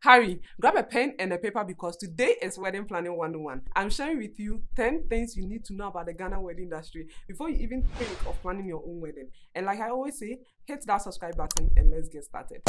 Hurry, grab a pen and a paper because today is Wedding Planning 101. I'm sharing with you 10 things you need to know about the Ghana wedding industry before you even think of planning your own wedding. And like I always say, hit that subscribe button and let's get started.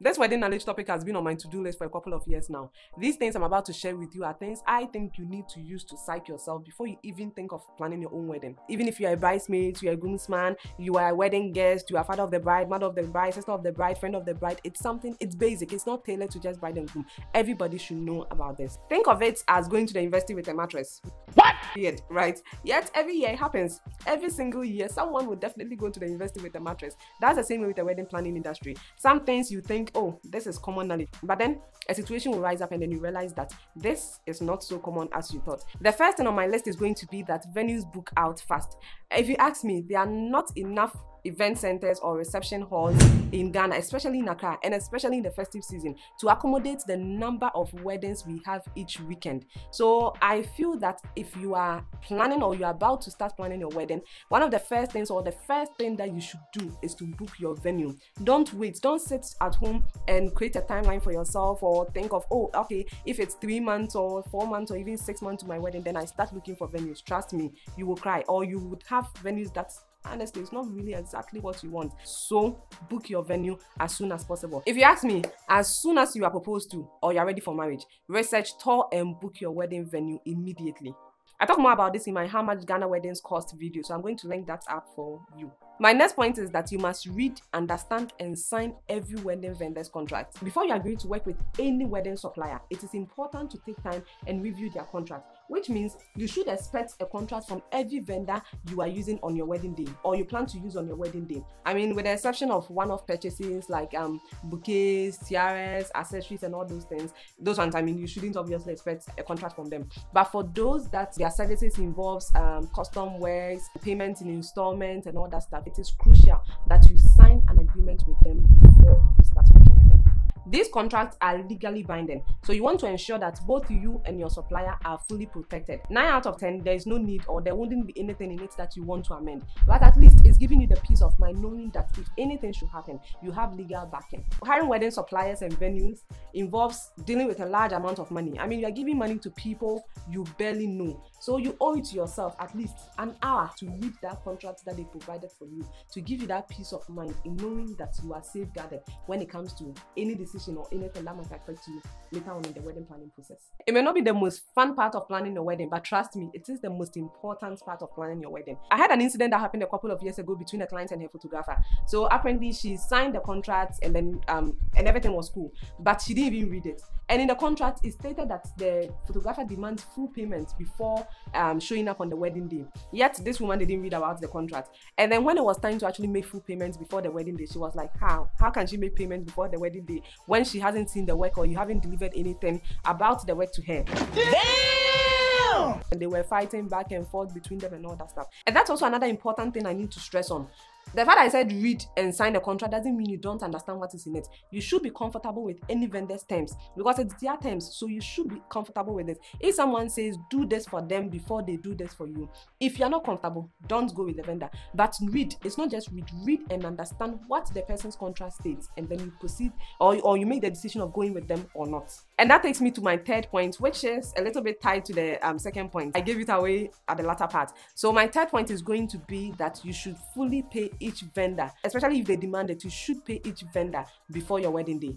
This wedding knowledge topic has been on my to-do list for a couple of years now. These things I'm about to share with you are things I think you need to use to psych yourself before you even think of planning your own wedding. Even if you are a bridesmaid, you are a groomsman, you are a wedding guest, you are father of the bride, mother of the bride, sister of the bride, friend of the bride, it's something, it's basic. It's not tailored to just bride and groom. Everybody should know about this. Think of it as going to the university with a mattress. What? Weird, right? Yet every year it happens. Every single year, someone will definitely go to the university with a mattress. That's the same way with the wedding planning industry. Some things you think oh, this is common knowledge. But then a situation will rise up and then you realize that this is not so common as you thought. The first thing on my list is going to be that venues book out fast. If you ask me, there are not enough event centers or reception halls in Ghana, especially in Accra and especially in the festive season, to accommodate the number of weddings we have each weekend. So I feel that if you are planning or you're about to start planning your wedding, one of the first things or the first thing that you should do is to book your venue. Don't wait, don't sit at home and create a timeline for yourself or think of, oh, okay, if it's three months or four months or even six months to my wedding, then I start looking for venues. Trust me, you will cry or you would have venues that honestly it's not really exactly what you want. So book your venue as soon as possible. If you ask me as soon as you are proposed to or you're ready for marriage research tour and book your wedding venue immediately. I talk more about this in my How Much Ghana Weddings Cost video, so I'm going to link that up for you. My next point is that you must read, understand, and sign every wedding vendor's contract. Before you agree to work with any wedding supplier, it is important to take time and review their contract, which means you should expect a contract from every vendor you are using on your wedding day or you plan to use on your wedding day. I mean, with the exception of one-off purchases like um, bouquets, tiaras, accessories, and all those things, those ones, I mean, you shouldn't obviously expect a contract from them. But for those that their services involves um, custom wears, payments in installments, and all that stuff, it is crucial that you sign an agreement with them before you start working with them. These contracts are legally binding, so you want to ensure that both you and your supplier are fully protected. 9 out of 10, there is no need or there wouldn't be anything in it that you want to amend. But at least it's giving you the peace of mind knowing that if anything should happen, you have legal backing. Hiring wedding suppliers and venues involves dealing with a large amount of money. I mean, you're giving money to people you barely know. So you owe it to yourself at least an hour to read that contract that they provided for you to give you that peace of mind in knowing that you are safeguarded when it comes to any decision or anything that might affect you later on in the wedding planning process. It may not be the most fun part of planning your wedding, but trust me, it is the most important part of planning your wedding. I had an incident that happened a couple of years ago between a client and her photographer. So apparently she signed the contract and then um and everything was cool, but she didn't even read it. And in the contract, it stated that the photographer demands full payment before um, showing up on the wedding day. Yet this woman didn't read about the contract. And then when it was time to actually make full payments before the wedding day, she was like, "How? How can she make payments before the wedding day when she hasn't seen the work or you haven't delivered anything about the work to her?" Damn! And they were fighting back and forth between them and all that stuff. And that's also another important thing I need to stress on. The fact I said read and sign the contract doesn't mean you don't understand what is in it. You should be comfortable with any vendor's terms because it's their terms, so you should be comfortable with it. If someone says do this for them before they do this for you, if you're not comfortable, don't go with the vendor. But read, it's not just read, read and understand what the person's contract states, and then you proceed or, or you make the decision of going with them or not. And that takes me to my third point, which is a little bit tied to the um, second point. I gave it away at the latter part. So my third point is going to be that you should fully pay each vendor, especially if they demand it, you should pay each vendor before your wedding day.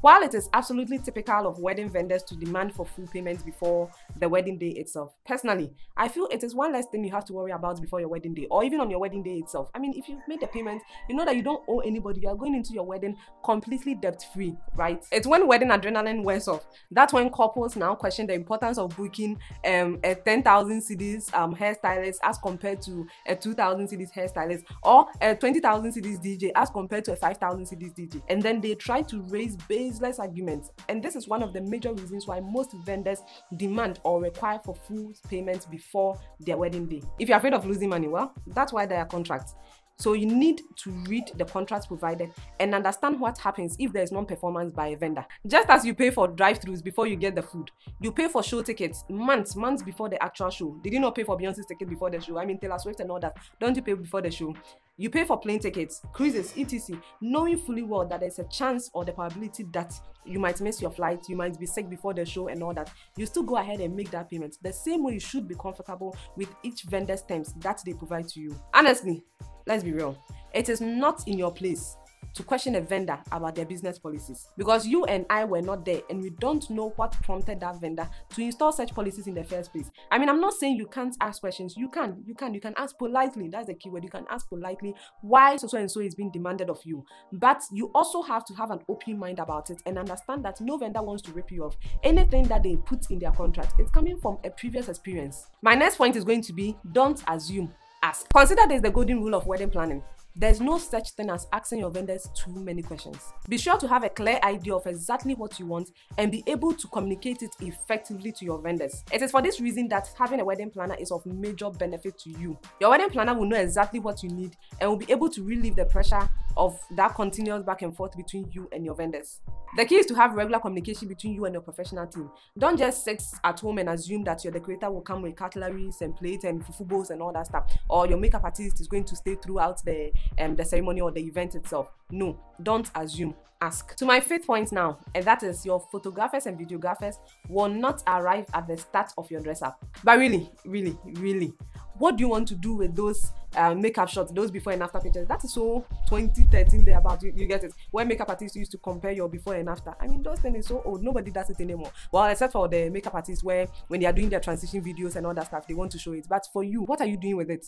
While it is absolutely typical of wedding vendors to demand for full payment before the wedding day itself, personally, I feel it is one less thing you have to worry about before your wedding day or even on your wedding day itself. I mean, if you've made the payment, you know that you don't owe anybody. You are going into your wedding completely debt free, right? It's when wedding adrenaline wears off. That's when couples now question the importance of booking um, a 10,000 cedis um, hairstylist as compared to a 2,000 cedis hairstylist or a 20,000 cedis DJ as compared to a 5,000 cedis DJ. And then they try to raise baseless arguments. And this is one of the major reasons why most vendors demand or require for full payment before their wedding day. If you're afraid of losing money, well, that's why there are contracts. So you need to read the contract provided and understand what happens if there is non-performance by a vendor. Just as you pay for drive-throughs before you get the food, you pay for show tickets months, months before the actual show. Did you not pay for Beyonce's ticket before the show? I mean Taylor Swift and all that. Don't you pay before the show? You pay for plane tickets, cruises, etc., knowing fully well that there's a chance or the probability that you might miss your flight, you might be sick before the show and all that. You still go ahead and make that payment. The same way you should be comfortable with each vendor's terms that they provide to you. Honestly, let's be real. It is not in your place to question a vendor about their business policies because you and I were not there and we don't know what prompted that vendor to install such policies in the first place. I mean, I'm not saying you can't ask questions. You can, you can, you can ask politely. That's the keyword. You can ask politely why so so and so is being demanded of you. But you also have to have an open mind about it and understand that no vendor wants to rip you off. Anything that they put in their contract, it's coming from a previous experience. My next point is going to be don't assume ask. Consider this the golden rule of wedding planning. There's no such thing as asking your vendors too many questions. Be sure to have a clear idea of exactly what you want and be able to communicate it effectively to your vendors. It is for this reason that having a wedding planner is of major benefit to you. Your wedding planner will know exactly what you need and will be able to relieve the pressure of that continuous back and forth between you and your vendors. The key is to have regular communication between you and your professional team. Don't just sit at home and assume that your decorator will come with cutleries and plates and fufu bowls and all that stuff, or your makeup artist is going to stay throughout the um, the ceremony or the event itself. No, don't assume. Ask. To my fifth point now, and that is your photographers and videographers will not arrive at the start of your dress up. But really, really, really, what do you want to do with those uh, makeup shots, those before and after pictures? That is so 2013 there about you, you get it. When makeup artists used to compare your before and after. I mean, those things is so old. Nobody does it anymore. Well, except for the makeup artists where when they are doing their transition videos and all that stuff, they want to show it. But for you, what are you doing with it?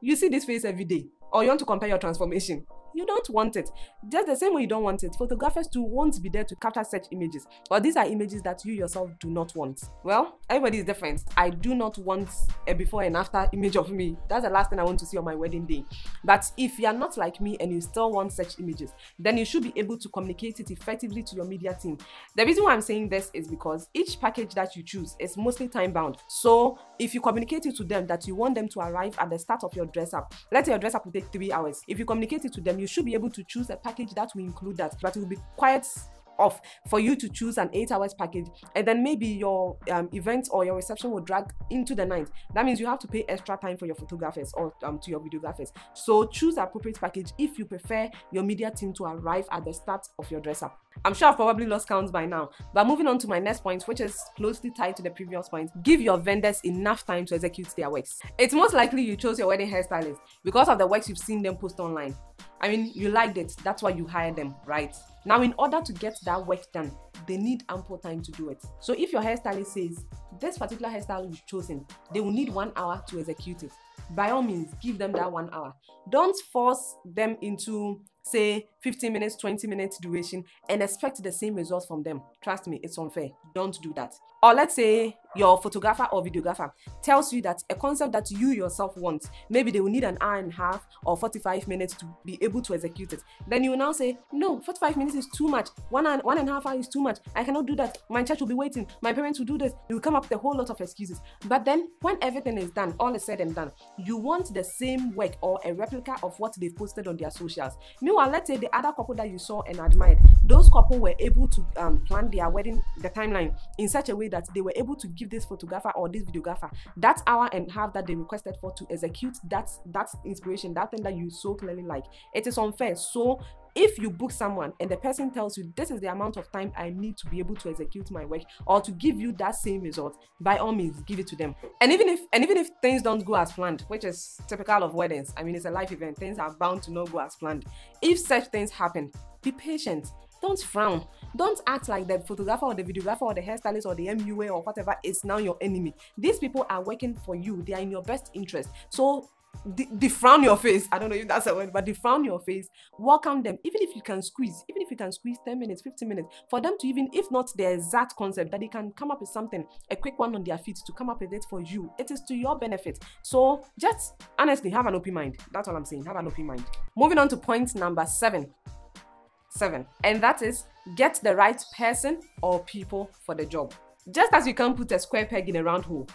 You see this face every day, or you want to compare your transformation you don't want it. Just the same way you don't want it, photographers too won't be there to capture such images. But these are images that you yourself do not want. Well, everybody is different. I do not want a before and after image of me. That's the last thing I want to see on my wedding day. But if you are not like me and you still want such images, then you should be able to communicate it effectively to your media team. The reason why I'm saying this is because each package that you choose is mostly time bound. So if you communicate it to them that you want them to arrive at the start of your dress up, let's your dress up take three hours. If you communicate it to them, you should be able to choose a package that will include that, but it will be quite off for you to choose an eight hours package. And then maybe your um, event or your reception will drag into the night. That means you have to pay extra time for your photographers or um, to your videographers. So choose appropriate package if you prefer your media team to arrive at the start of your dress up. I'm sure i've probably lost count by now. But moving on to my next point which is closely tied to the previous point give your vendors enough time to execute their works. It's most likely you chose your wedding hairstylist because of the works you've seen them post online I mean, you liked it, that's why you hired them, right? Now, in order to get that work done, they need ample time to do it. So, if your hairstylist says this particular hairstyle you've chosen, they will need one hour to execute it. By all means, give them that one hour. Don't force them into say 15 minutes 20 minutes duration and expect the same results from them. Trust me it's unfair. Don't do that. Or let's say your photographer or videographer tells you that a concept that you yourself want maybe they will need an hour and a half or 45 minutes to be able to execute it. Then you will now say no 45 minutes is too much. One and one and a half hour is too much. I cannot do that. My church will be waiting. My parents will do this. You will come up with a whole lot of excuses. But then when everything is done all is said and done you want the same work or a replica of what they posted on their socials. Meanwhile let's say the other couple that you saw and admired those couple were able to um, plan their wedding the timeline in such a way that they were able to give this photographer or this videographer that hour and half that they requested for to execute that that inspiration that thing that you so clearly like. It is unfair. So if you book someone and the person tells you this is the amount of time i need to be able to execute my work or to give you that same result by all means give it to them and even if and even if things don't go as planned which is typical of weddings i mean it's a life event things are bound to not go as planned if such things happen be patient don't frown don't act like the photographer or the videographer or the hairstylist or the MUA or whatever is now your enemy. These people are working for you. They are in your best interest. So defrown your face. I don't know if that's a word, but defrown your face. Welcome them, even if you can squeeze, even if you can squeeze 10 minutes, 15 minutes, for them to even, if not the exact concept, that they can come up with something, a quick one on their feet to come up with it for you. It is to your benefit. So just honestly have an open mind. That's all I'm saying. Have an open mind. Moving on to point number seven. Seven. And that is get the right person or people for the job. Just as you can't put a square peg in a round hole,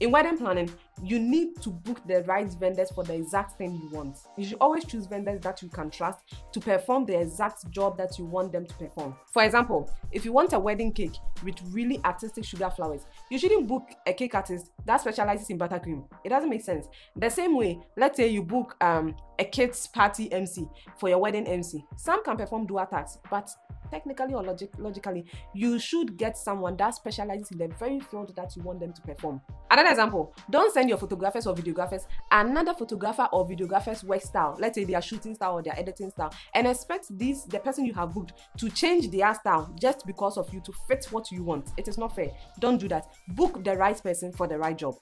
in wedding planning, you need to book the right vendors for the exact thing you want. You should always choose vendors that you can trust to perform the exact job that you want them to perform. For example, if you want a wedding cake with really artistic sugar flowers, you shouldn't book a cake artist that specializes in buttercream. It doesn't make sense. The same way, let's say you book um, a kids party MC for your wedding MC. Some can perform dual tasks, but technically or logic logically, you should get someone that specializes in the very field that you want them to perform. Another example, don't send your photographers or videographers another photographer or videographer's work style, let's say their shooting style or their editing style, and expect this the person you have booked to change their style just because of you to fit what you want. It is not fair. Don't do that. Book the right person for the right job.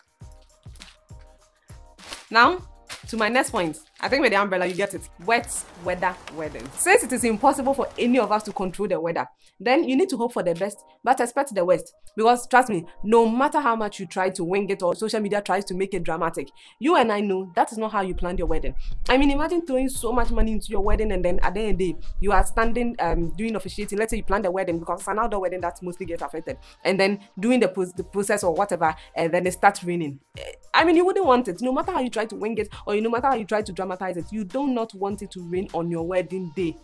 Now, to my next point, I think with the umbrella you get it. Wet weather wedding. Since it is impossible for any of us to control the weather, then you need to hope for the best, but expect the worst. Because trust me, no matter how much you try to wing it or social media tries to make it dramatic, you and I know that is not how you planned your wedding. I mean, imagine throwing so much money into your wedding and then at the end of the day, you are standing um, doing officiating. Let's say you plan the wedding because it's an outdoor wedding that mostly gets affected, and then doing the, the process or whatever, and then it starts raining. I mean, you wouldn't want it. No matter how you try to wing it or no matter how you try to dramatize it, you do not want it to rain on your wedding day.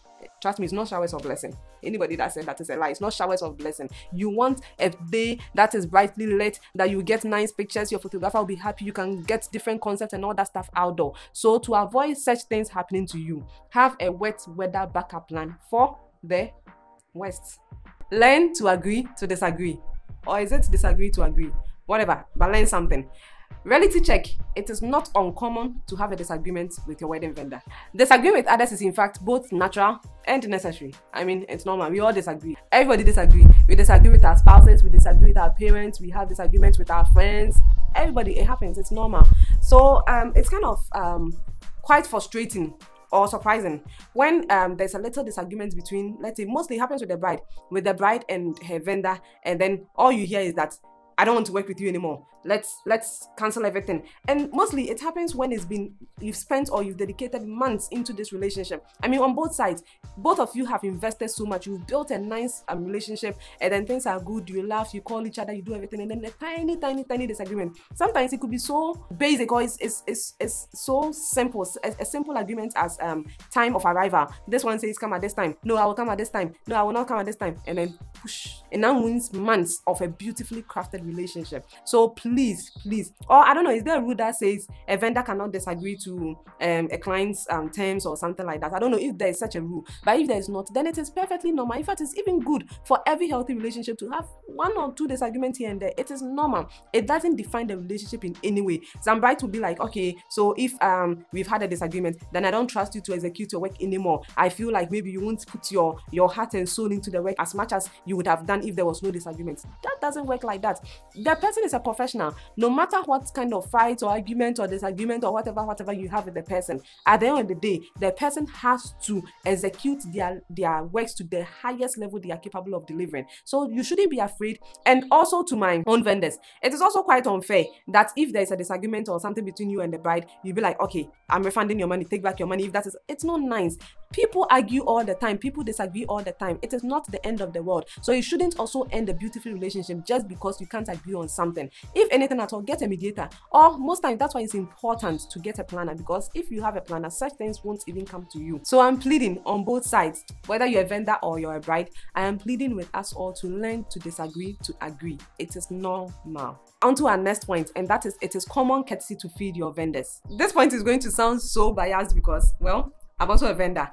Trust me, it's not showers of blessing. Anybody that said that is a lie. It's not showers of blessing. You want a day that is brightly lit, that you get nice pictures, your photographer will be happy, you can get different concepts and all that stuff outdoor. So to avoid such things happening to you, have a wet weather backup plan for the West. Learn to agree to disagree. Or is it disagree to agree? Whatever, but learn something. Reality check. It is not uncommon to have a disagreement with your wedding vendor. Disagreeing with others is in fact both natural and necessary. I mean, it's normal. We all disagree. Everybody disagree. We disagree with our spouses. We disagree with our parents. We have disagreements with our friends. Everybody, it happens. It's normal. So um, it's kind of um, quite frustrating or surprising when um, there's a little disagreement between let's say mostly happens with the bride with the bride and her vendor and then all you hear is that I don't want to work with you anymore. Let's let's cancel everything. And mostly it happens when it's been you've spent or you've dedicated months into this relationship. I mean, on both sides, both of you have invested so much. You've built a nice um, relationship, and then things are good. You laugh, you call each other, you do everything, and then a tiny, tiny, tiny disagreement. Sometimes it could be so basic or it's it's, it's, it's so simple. A, a simple agreement as um time of arrival. This one says come at this time. No, I will come at this time. No, I will not come at this time. And then push. And now wins months of a beautifully crafted relationship. So please, please, please. or I don't know, is there a rule that says a vendor cannot disagree to um, a client's um, terms or something like that? I don't know if there is such a rule, but if there is not, then it is perfectly normal. In fact, it's even good for every healthy relationship to have one or two disagreements here and there. It is normal. It doesn't define the relationship in any way. Some bride will be like, okay, so if um we've had a disagreement, then I don't trust you to execute your work anymore. I feel like maybe you won't put your your heart and soul into the work as much as you would have done if there was no disagreement. That doesn't work like that. The person is a professional. No matter what kind of fight or argument or disagreement or whatever, whatever you have with the person, at the end of the day, the person has to execute their, their works to the highest level they are capable of delivering. So you shouldn't be afraid. And also to my own vendors, it is also quite unfair that if there's a disagreement or something between you and the bride, you'll be like, okay, I'm refunding your money, take back your money. If that is, it's not nice. People argue all the time, people disagree all the time. It is not the end of the world. So you shouldn't also end a beautiful relationship just because you can't agree on something. If anything at all, get a mediator. Or most times, that's why it's important to get a planner because if you have a planner, such things won't even come to you. So I'm pleading on both sides, whether you're a vendor or you're a bride, I am pleading with us all to learn to disagree to agree. It is normal. On to our next point, and that is it is common courtesy to feed your vendors. This point is going to sound so biased because, well, I'm also a vendor.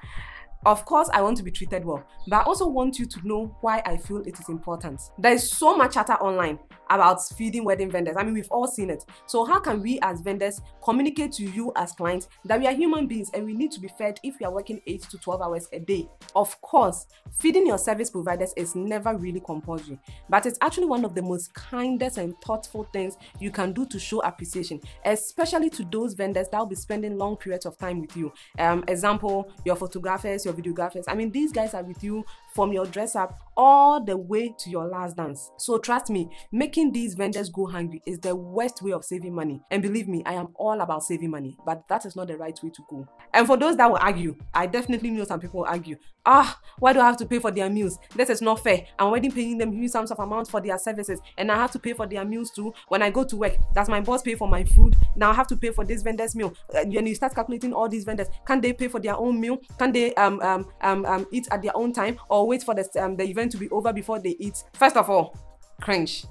Of course, I want to be treated well, but I also want you to know why I feel it is important. There is so much chatter online about feeding wedding vendors. I mean, we've all seen it. So how can we as vendors communicate to you as clients that we are human beings and we need to be fed if we are working 8 to 12 hours a day? Of course, feeding your service providers is never really compulsory, but it's actually one of the most kindest and thoughtful things you can do to show appreciation, especially to those vendors that will be spending long periods of time with you. Um, example, your photographers, your videographers. I mean, these guys are with you from your dress up all the way to your last dance. So trust me, making these vendors go hungry is the worst way of saving money. And believe me, I am all about saving money, but that is not the right way to go. And for those that will argue, I definitely know some people will argue, ah, why do I have to pay for their meals? This is not fair. I'm already paying them huge sums of amount for their services, and I have to pay for their meals too when I go to work. Does my boss pay for my food? Now I have to pay for this vendor's meal. Uh, when you start calculating all these vendors, can they pay for their own meal? Can they um um um, um eat at their own time or wait for the um the event to be over before they eat? First of all, cringe.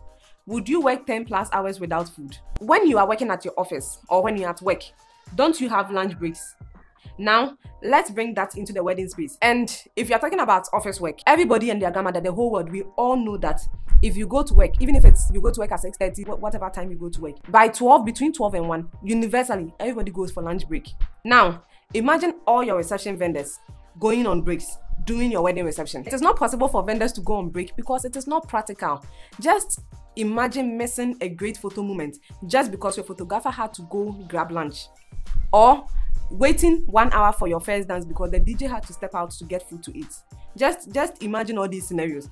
Would you work 10 plus hours without food? When you are working at your office or when you're at work, don't you have lunch breaks? Now, let's bring that into the wedding space. And if you're talking about office work, everybody and their grandmother, the whole world, we all know that if you go to work, even if it's you go to work at 6:30, whatever time you go to work, by 12, between 12 and 1, universally, everybody goes for lunch break. Now, imagine all your reception vendors going on breaks during your wedding reception. It is not possible for vendors to go on break because it is not practical. Just imagine missing a great photo moment just because your photographer had to go grab lunch. Or waiting one hour for your first dance because the DJ had to step out to get food to eat. Just just imagine all these scenarios.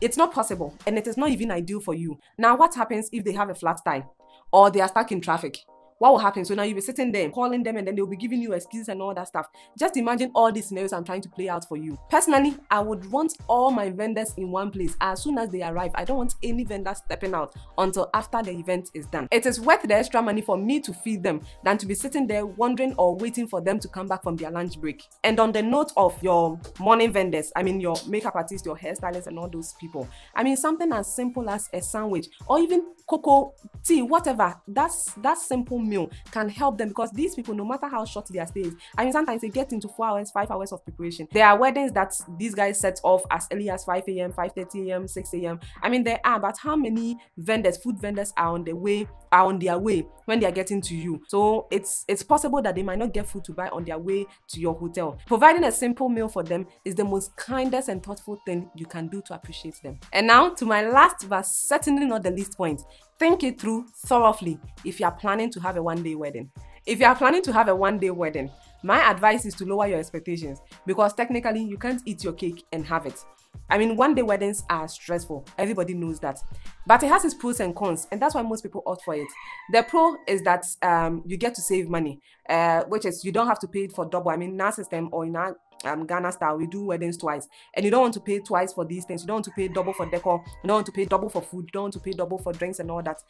It's not possible and it is not even ideal for you. Now what happens if they have a flat tire or they are stuck in traffic? What will happen? So now you'll be sitting there calling them and then they'll be giving you excuses and all that stuff. Just imagine all these scenarios I'm trying to play out for you. Personally, I would want all my vendors in one place as soon as they arrive. I don't want any vendor stepping out until after the event is done. It is worth the extra money for me to feed them than to be sitting there wondering or waiting for them to come back from their lunch break. And on the note of your morning vendors, I mean your makeup artist, your hairstylist and all those people, I mean something as simple as a sandwich or even cocoa, tea, whatever, that's that simple meal can help them because these people, no matter how short their stay is, I mean, sometimes they get into four hours, five hours of preparation. There are weddings that these guys set off as early as 5 a.m., 5:30 a.m., 6 a.m. I mean, there are, but how many vendors, food vendors, are on the way, are on their way when they are getting to you? So it's it's possible that they might not get food to buy on their way to your hotel. Providing a simple meal for them is the most kindest and thoughtful thing you can do to appreciate them. And now to my last but certainly not the least point. Think it through thoroughly if you are planning to have a one day wedding. If you are planning to have a one day wedding, my advice is to lower your expectations because technically you can't eat your cake and have it. I mean, one day weddings are stressful. Everybody knows that. But it has its pros and cons, and that's why most people opt for it. The pro is that um, you get to save money, uh, which is you don't have to pay for double. I mean, in our system or in our um, Ghana style, we do weddings twice, and you don't want to pay twice for these things. You don't want to pay double for decor. You don't want to pay double for food. You don't want to pay double for drinks and all that.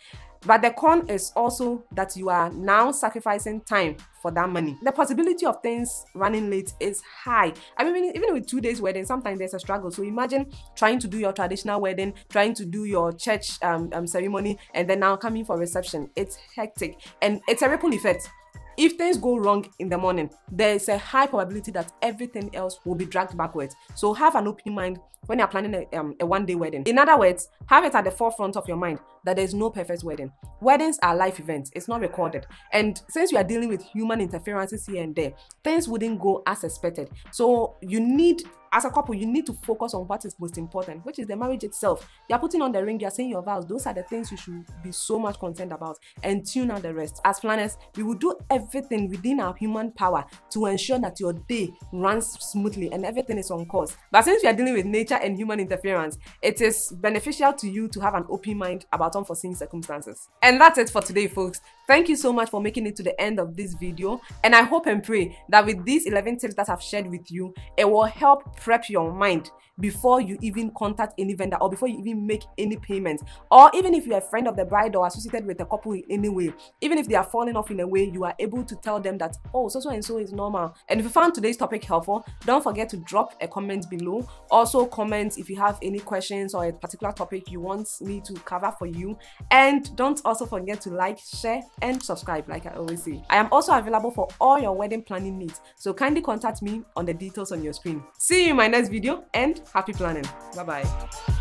But the con is also that you are now sacrificing time for that money. The possibility of things running late is high. I mean, even with two days wedding, sometimes there's a struggle. So imagine trying to do your traditional wedding, trying to do your church um, um ceremony, and then now coming for reception. It's hectic, and it's a ripple effect if things go wrong in the morning, there is a high probability that everything else will be dragged backwards. So have an open mind when you're planning a, um, a one day wedding. In other words, have it at the forefront of your mind that there's no perfect wedding. Weddings are life events, it's not recorded. And since you are dealing with human interferences here and there, things wouldn't go as expected. So you need as a couple, you need to focus on what is most important, which is the marriage itself. You're putting on the ring, you're saying your vows. Those are the things you should be so much concerned about and tune out the rest. As planners, we will do everything within our human power to ensure that your day runs smoothly and everything is on course. But since we are dealing with nature and human interference, it is beneficial to you to have an open mind about unforeseen circumstances. And that's it for today, folks. Thank you so much for making it to the end of this video. And I hope and pray that with these 11 tips that I've shared with you, it will help prep your mind before you even contact any vendor or before you even make any payment. Or even if you're a friend of the bride or associated with the couple in any way even if they are falling off in a way you are able to tell them that oh so so and so is normal. And if you found today's topic helpful don't forget to drop a comment below. Also comment if you have any questions or a particular topic you want me to cover for you. And don't also forget to like share and subscribe like i always say. I am also available for all your wedding planning needs. So kindly contact me on the details on your screen. See you in my next video and happy planning. Bye bye.